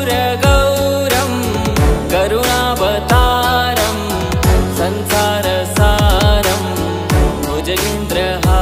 कर्पूरगौरं करुणावतारं संसारसारं भुजगेन्द्रहा